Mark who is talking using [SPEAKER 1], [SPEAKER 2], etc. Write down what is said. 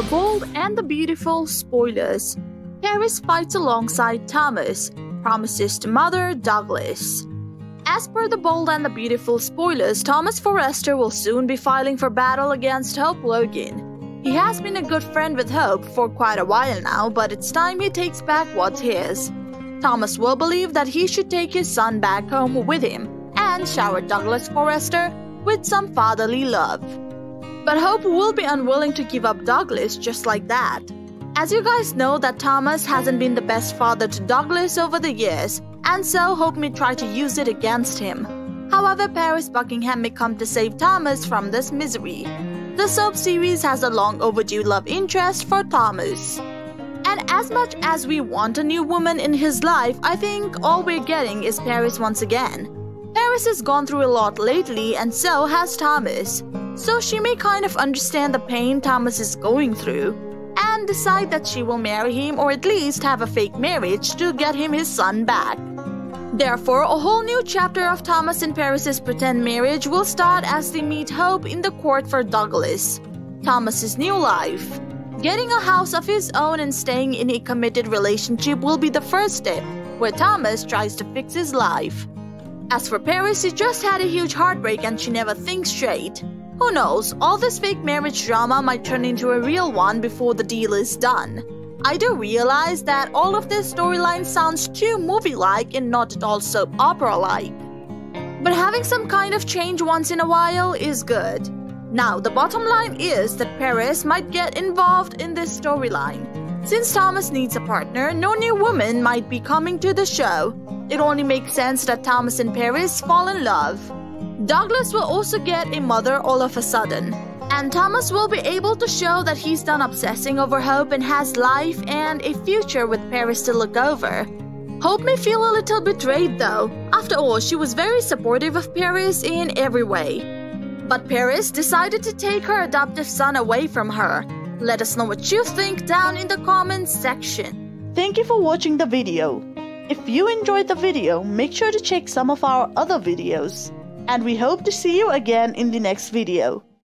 [SPEAKER 1] The Bold and the Beautiful spoilers. Paris fights alongside Thomas, promises to mother Douglas. As per The Bold and the Beautiful spoilers, Thomas Forrester will soon be filing for battle against Hope Logan. He has been a good friend with Hope for quite a while now, but it's time he takes back what's his. Thomas will believe that he should take his son back home with him and shower Douglas Forrester with some fatherly love. But Hope will be unwilling to give up Douglas just like that. As you guys know that Thomas hasn't been the best father to Douglas over the years, and so Hope may try to use it against him. However, Paris Buckingham may come to save Thomas from this misery. The soap series has a long overdue love interest for Thomas. And as much as we want a new woman in his life, I think all we're getting is Paris once again. Paris has gone through a lot lately, and so has Thomas. So she may kind of understand the pain Thomas is going through and decide that she will marry him or at least have a fake marriage to get him his son back. Therefore, a whole new chapter of Thomas and Paris's pretend marriage will start as they meet Hope in the court for Douglas. Thomas's new life. Getting a house of his own and staying in a committed relationship will be the first step, where Thomas tries to fix his life. As for Paris, she just had a huge heartbreak and she never thinks straight. Who knows, all this fake marriage drama might turn into a real one before the deal is done. I do realize that all of this storyline sounds too movie-like and not at all soap opera-like. But having some kind of change once in a while is good. Now, the bottom line is that Paris might get involved in this storyline. Since Thomas needs a partner, no new woman might be coming to the show, it only makes sense that Thomas and Paris fall in love. Douglas will also get a mother all of a sudden. And Thomas will be able to show that he's done obsessing over Hope and has life and a future with Paris to look over. Hope may feel a little betrayed though. After all, she was very supportive of Paris in every way. But Paris decided to take her adoptive son away from her. Let us know what you think down in the comments section.
[SPEAKER 2] Thank you for watching the video. If you enjoyed the video, make sure to check some of our other videos. And we hope to see you again in the next video.